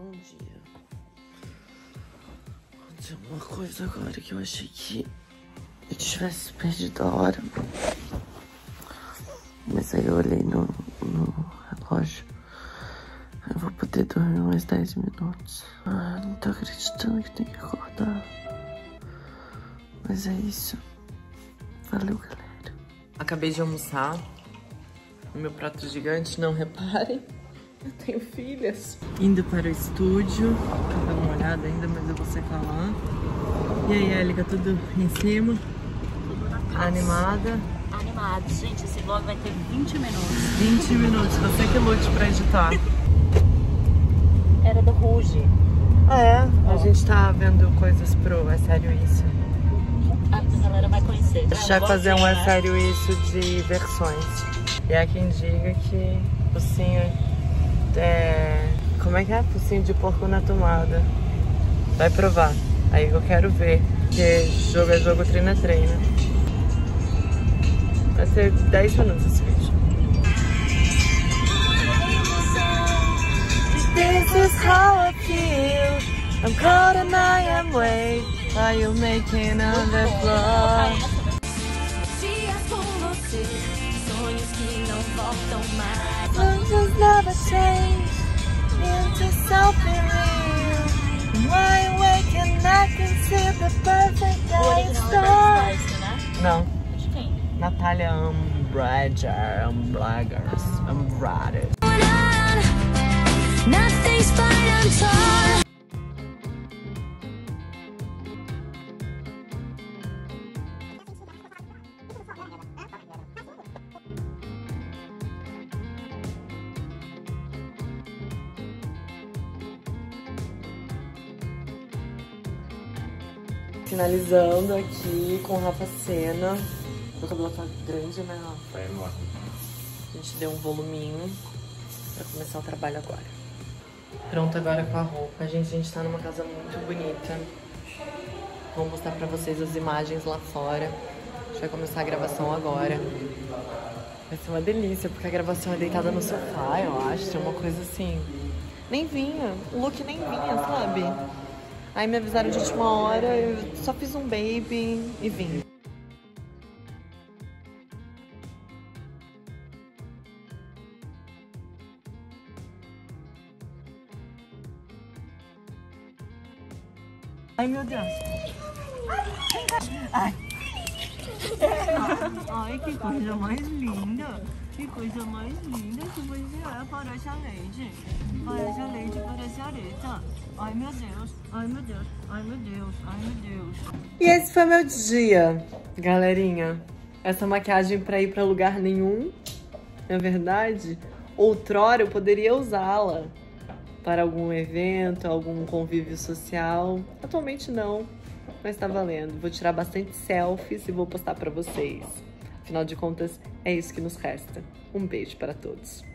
Bom dia. Tem uma coisa agora que eu achei que eu tivesse perdido a hora. Mas aí eu olhei no, no relógio. Eu vou poder dormir mais 10 minutos. Ah, não tô acreditando que tem que acordar. Mas é isso. Valeu, galera. Acabei de almoçar. O meu prato gigante, não reparem. Eu tenho filhas. Indo para o estúdio. Tô dando uma olhada ainda, mas eu vou secar lá. E aí, Élica, tudo em cima? Animada? Animados. Gente, esse vlog vai ter 20 minutos. 20 minutos. Você que lute pra editar. Era do Ruge. Ah, é? A gente tá vendo coisas pro É Sério Isso. A galera vai conhecer. A gente vai fazer um É Sério Isso de versões. E há quem diga que focinho é... Como é que é? Focinho de porco na tomada. Vai provar. Aí eu quero ver. Porque jogo é jogo, treino é treino. Vai ser 10 minutos esse vídeo. This is how I feel. I'm caught and I am late. Are you making on the floor? London's never changed into something. Why I see the perfect. No. Natalia Umbrager, Umbragers, Umbrades. Nothing's fine, I'm torn. Finalizando aqui com Rafa Sena. Meu cabelo tá grande, né, Rafa? Tá enorme. A gente deu um voluminho pra começar o trabalho agora. Pronto agora com a roupa. Gente, a gente tá numa casa muito bonita. Vou mostrar pra vocês as imagens lá fora. A gente vai começar a gravação agora. Vai ser uma delícia, porque a gravação é deitada no sofá, eu acho. É uma coisa assim. Nem vinha. O look nem vinha, sabe? Aí me avisaram de última hora, eu só fiz um baby e vim. Ai meu Deus. Ai. Ai, que coisa mais linda. Que coisa mais linda que você é. Parece a leite. Parece a leite, parece a areta. Ai meu Deus, ai meu Deus, ai meu Deus, ai meu Deus. E esse foi meu dia, galerinha. Essa maquiagem pra ir pra lugar nenhum, na verdade, outrora eu poderia usá-la para algum evento, algum convívio social. Atualmente não, mas tá valendo. Vou tirar bastante selfies e vou postar pra vocês. Afinal de contas, é isso que nos resta. Um beijo para todos.